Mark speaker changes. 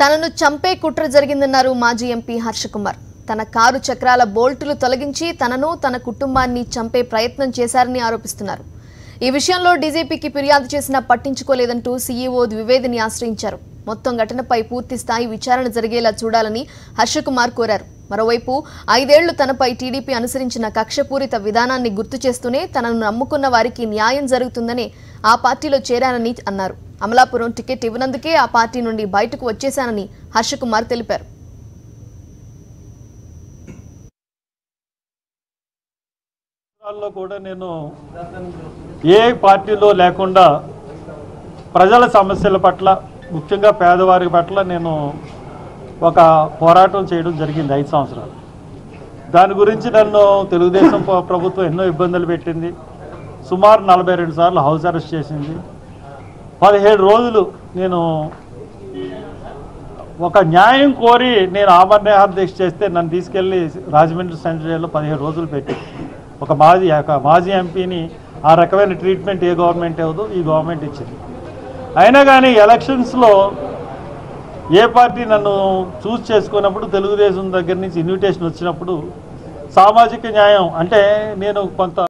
Speaker 1: తనను చంపే కుట్ర జరిగిందన్నారు మాజీ ఎంపీ హర్షకుమార్ తన కారు చక్రాల బోల్టులు తొలగించి తనను తన కుటుంబాన్ని చంపే ప్రయత్నం చేశారని ఆరోపిస్తున్నారు. ఈ విషయంలో డీజీపీకి ఫిర్యాదు చేసినా పట్టించుకోలేదంటూ సీఈఓ ద్వివేదిని ఆశ్రయించారు. మొత్తం ఘటనపై పూర్తి స్థాయి విచారణ జరిగేలా చూడాలని హర్షకుమార్ కోరారు. మరోవైపు ఐదేళ్ళు తనపై టీడీపీ అనుసరించిన కక్షపూరిత విధానాన్ని గుర్తు చేస్తూనే తనను నమ్ముకున్న వారికి న్యాయం జరుగుతుందని ఆ పార్టీలో చేరానని అన్నారు. అమలాపురం టికెట్ ఇవ్వనందుకే ఆ పార్టీ నుండి బయటకు వచ్చేశానని హర్షకుమార్ తెలిపారు.
Speaker 2: కూడా నేను ఏ పార్టీలో లేకుండా ప్రజల సమస్యల పట్ల ముఖ్యంగా పేదవారి పట్ల నేను ఒక పోరాటం చేయడం జరిగింది ఐదు సంవత్సరాలు. దాని గురించి నన్ను తెలుగుదేశం ప్రభుత్వం ఎన్నో ఇబ్బందులు పెట్టింది. సుమారు నలభై రెండు సార్లు హౌస్ అరెస్ట్ చేసింది. పదిహేడు రోజులు నేను ఒక న్యాయం కోరి నేను ఆమరణ దీక్ష చేస్తే నన్ను తీసుకెళ్ళి రాజమండ్రి సెంట్రల్ జైల్లో పదిహేడు రోజులు పెట్టి ఒక మాజీ ఒక మాజీ ఎంపీని ఆ రకమైన ట్రీట్మెంట్ ఏ గవర్నమెంట్ ఇవ్వదు ఈ గవర్నమెంట్ ఇచ్చింది. అయినా కానీ ఎలక్షన్స్లో ఏ పార్టీ నన్ను చూస్ చేసుకున్నప్పుడు తెలుగుదేశం దగ్గర నుంచి ఇన్విటేషన్ వచ్చినప్పుడు సామాజిక న్యాయం అంటే నేను కొంత